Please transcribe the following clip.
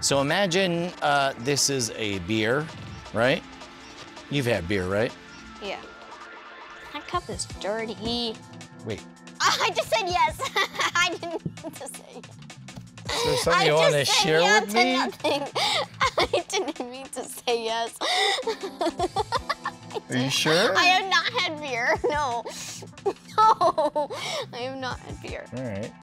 So imagine uh, this is a beer, right? You've had beer, right? Yeah. That cup is dirty. Wait, I just said yes. I didn't mean to say yes. is there something I you want to share yeah with to nothing. I didn't mean to say yes. Are you sure? I have not had beer. No. No. I have not had beer. All right.